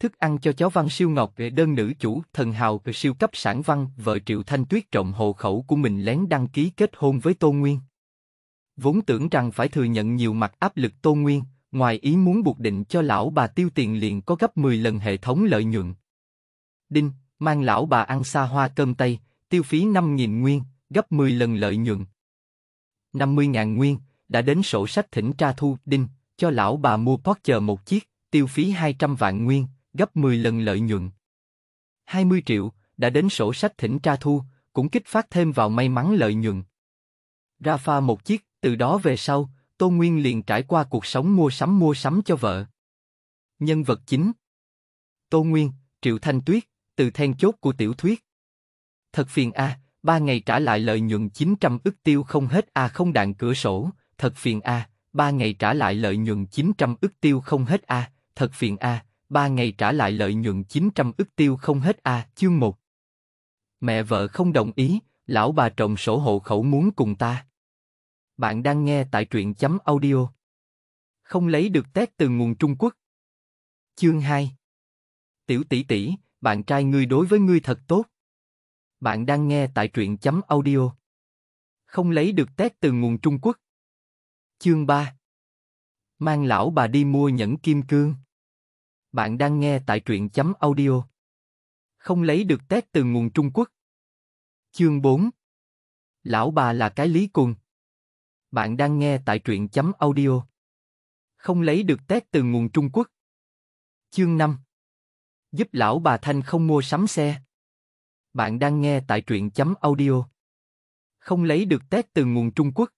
Thức ăn cho chó văn siêu ngọc về đơn nữ chủ, thần hào siêu cấp sản văn, vợ Triệu Thanh Tuyết trộm hộ khẩu của mình lén đăng ký kết hôn với Tô Nguyên. Vốn tưởng rằng phải thừa nhận nhiều mặt áp lực Tô Nguyên, ngoài ý muốn buộc định cho lão bà tiêu tiền liền có gấp 10 lần hệ thống lợi nhuận. Đinh, mang lão bà ăn xa hoa cơm tây, tiêu phí 5.000 nguyên, gấp 10 lần lợi nhuận. 50.000 nguyên, đã đến sổ sách thỉnh tra thu, đinh, cho lão bà mua Porsche một chiếc, tiêu phí 200 vạn nguyên, gấp 10 lần lợi nhuận. 20 triệu, đã đến sổ sách thỉnh tra thu, cũng kích phát thêm vào may mắn lợi nhuận. Ra pha một chiếc, từ đó về sau, Tô Nguyên liền trải qua cuộc sống mua sắm mua sắm cho vợ. Nhân vật chính Tô Nguyên, Triệu Thanh Tuyết, từ then chốt của tiểu thuyết. Thật phiền a, ba ngày trả lại lợi nhuận 900 ức tiêu không hết a không đạn cửa sổ, thật phiền a, ba ngày trả lại lợi nhuận 900 ức tiêu không hết a, thật phiền a, ba ngày trả lại lợi nhuận 900 ức tiêu không hết a, chương 1. Mẹ vợ không đồng ý, lão bà trồng sổ hộ khẩu muốn cùng ta. Bạn đang nghe tại truyện chấm audio. Không lấy được tét từ nguồn Trung Quốc. Chương 2. Tiểu tỷ tỷ, bạn trai ngươi đối với ngươi thật tốt. Bạn đang nghe tại truyện chấm audio. Không lấy được tét từ nguồn Trung Quốc. Chương 3. Mang lão bà đi mua nhẫn kim cương. Bạn đang nghe tại truyện chấm audio. Không lấy được tét từ nguồn Trung Quốc. Chương 4. Lão bà là cái lý cùng. Bạn đang nghe tại truyện chấm audio. Không lấy được tét từ nguồn Trung Quốc. Chương 5. Giúp lão bà Thanh không mua sắm xe. Bạn đang nghe tại truyện chấm audio. Không lấy được tét từ nguồn Trung Quốc.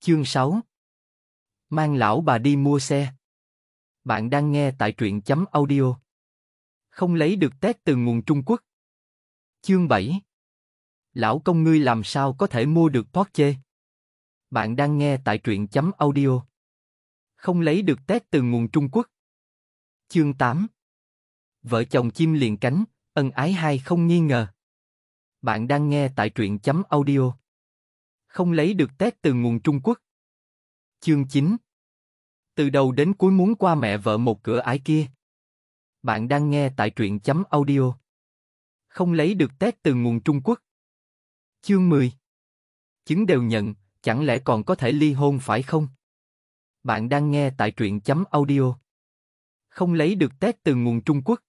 Chương 6. Mang lão bà đi mua xe. Bạn đang nghe tại truyện chấm audio. Không lấy được tét từ nguồn Trung Quốc. Chương 7. Lão công ngươi làm sao có thể mua được Porsche? Bạn đang nghe tại truyện chấm audio. Không lấy được tét từ nguồn Trung Quốc. Chương 8. Vợ chồng chim liền cánh, ân ái hai không nghi ngờ. Bạn đang nghe tại truyện chấm audio. Không lấy được tét từ nguồn Trung Quốc. Chương 9. Từ đầu đến cuối muốn qua mẹ vợ một cửa ải kia. Bạn đang nghe tại truyện chấm audio. Không lấy được tét từ nguồn Trung Quốc. Chương 10. Chứng đều nhận, chẳng lẽ còn có thể ly hôn phải không? Bạn đang nghe tại truyện chấm audio. Không lấy được tét từ nguồn Trung Quốc.